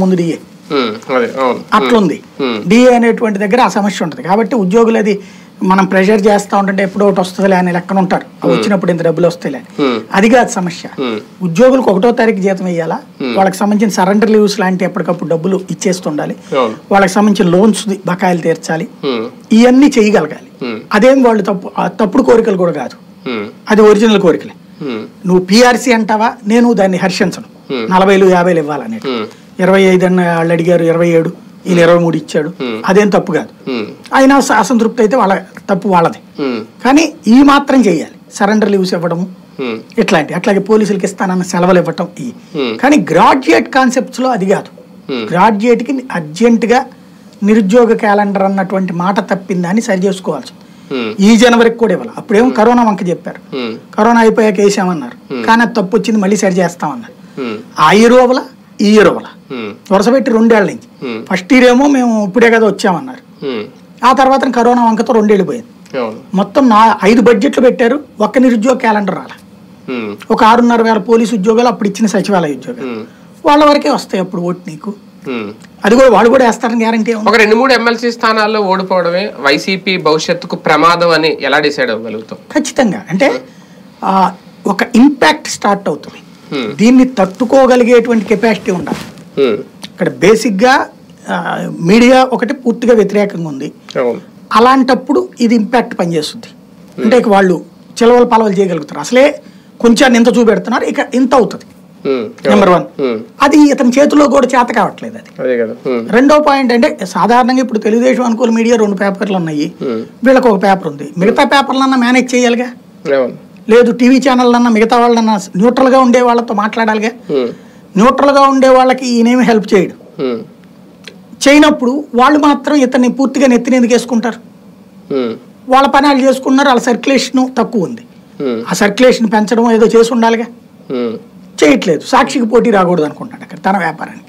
ముందు డిఏ అట్లుంది. డిఏ అనేటువంటి దగ్గర ఆ సమస్య ఉంటుంది. కాబట్టి ఉద్యోగులు అది మనం ప్రెషర్ చేస్తా ఉంటుంటే ఎప్పుడో ఒకటి వస్తుందిలే అని లెక్కన ఉంటారు. అవి వచ్చినప్పుడు ఇంత డబ్బులు వస్తాయిలే. అది కాదు సమస్య. ఉద్యోగులకు ఒకటో తారీఖు జీతం వేయాలా వాళ్ళకి సంబంధించిన సరెండర్ లీవ్స్ లాంటి ఎప్పటికప్పుడు డబ్బులు ఇచ్చేస్తుండాలి. వాళ్ళకి సంబంధించిన లోన్స్ బకాయిలు తీర్చాలి. ఇవన్నీ చేయగలగాలి. అదేం వాళ్ళు తప్పు తప్పుడు కోరికలు కూడా కాదు. అది ఒరిజినల్ కోరికలే. నువ్వు పిఆర్సీ అంటావా? నేను దాన్ని హర్షించను. నలభైలు యాభైలు ఇవ్వాలనేది ఇరవై ఐదు అన్న వాళ్ళు అడిగారు ఇరవై ఏడు ఈయన ఇరవై మూడు ఇచ్చాడు. Hmm. అదేం తప్పు కాదు. ఉమ్, అయినా అసంతృప్తి అయితే వాళ్ళ తప్పు వాళ్ళది. కానీ ఈ మాత్రం చేయాలి. సరెండర్ లీవ్స్ ఇవ్వడము ఇట్లాంటి అట్లాగే పోలీసులకి ఇస్తానన్న సెలవులు ఇవ్వటం ఈ. Hmm. కానీ గ్రాడ్యుయేట్ కాన్సెప్ట్స్లో అది కాదు. Hmm. గ్రాడ్యుయేట్కి అర్జెంటుగా నిరుద్యోగ క్యాలెండర్ అన్నటువంటి మాట తప్పిందని సరి చేసుకోవాల్సి ఈ జనవరికి కూడా ఇవ్వాలి. అప్పుడేమో కరోనా వంక చెప్పారు. కరోనా అయిపోయాక వేసామన్నారు. కానీ అది తప్పు వచ్చింది మళ్ళీ సరి చేస్తామన్నారు. ఆ ఇయర్ ఓవల ఈ ఇయర్ ఓవల ఉమ్, వరుసపెట్టి రెండేళ్ళ నుంచి. ఉమ్, ఫస్ట్ ఇయర్ ఏమో మేము ఇప్పుడే కదా వచ్చామన్నారు. ఉమ్, ఆ తర్వాత కరోనా వంకతో రెండేళ్ళు పోయింది. మొత్తం నా ఐదు బడ్జెట్లు పెట్టారు. ఒక్క నిరుద్యోగ క్యాలెండర్ రాలే. ఒక ఆరున్నర వేల పోలీసు ఉద్యోగాలు అప్పుడు ఇచ్చిన సచివాలయ ఉద్యోగాలు. వాళ్ళ వరకే వస్తాయి అప్పుడు ఓటు నీకు. అది కూడా వాళ్ళు కూడా వేస్తారని గ్యారంటీ ఒక రెండు మూడు ఎమ్మెల్సీ స్థానాల్లో ఓడిపోవడమే వైసీపీ భవిష్యత్తుకు ప్రమాదం అని ఎలా డిసైడ్ అవ్వగలుగుతాం? ఖచ్చితంగా. అంటే ఒక ఇంపాక్ట్ స్టార్ట్ అవుతుంది. Hmm. దీన్ని తట్టుకోగలిగేటువంటి కెపాసిటీ ఉండాలి. ఇక్కడ బేసిక్గా మీడియా ఒకటి పూర్తిగా వ్యతిరేకంగా ఉంది. అలాంటప్పుడు ఇది ఇంపాక్ట్ పనిచేస్తుంది. అంటే ఇక వాళ్ళు చిలవలు పలవలు చేయగలుగుతారు. అసలే కొంచెం ఇంత చూపెడుతున్నారు ఇక ఇంత అవుతుంది. నెంబర్ వన్ అది ఇతని చేతిలో కూడా చేత కావట్లేదు అది. రెండో పాయింట్ అంటే సాధారణంగా ఇప్పుడు తెలుగుదేశం అనుకూల మీడియా రెండు పేపర్లు ఉన్నాయి. వీళ్ళకి ఒక పేపర్ ఉంది. మిగతా పేపర్లన్నా మేనేజ్ చేయాలిగా? లేదు టీవీ ఛానళ్ళన్నా మిగతా వాళ్ళన్నా న్యూట్రల్గా ఉండే వాళ్ళతో మాట్లాడాలిగా? న్యూట్రల్గా ఉండే వాళ్ళకి ఈయనేమి హెల్ప్ చేయడు. చేయనప్పుడు వాళ్ళు మాత్రం ఇతన్ని పూర్తిగా నెత్తిన ఎందుకు వేసుకుంటారు? వాళ్ళ పని వాళ్ళు చేసుకున్నారు వాళ్ళ సర్క్యులేషన్ తక్కువ ఉంది. ఆ సర్క్యులేషన్ పెంచడం ఏదో చేసి ఉండాలిగా. చేయట్లేదు. సాక్షికి పోటీ రాకూడదు అనుకుంటాడు అక్కడ తన వ్యాపారానికి.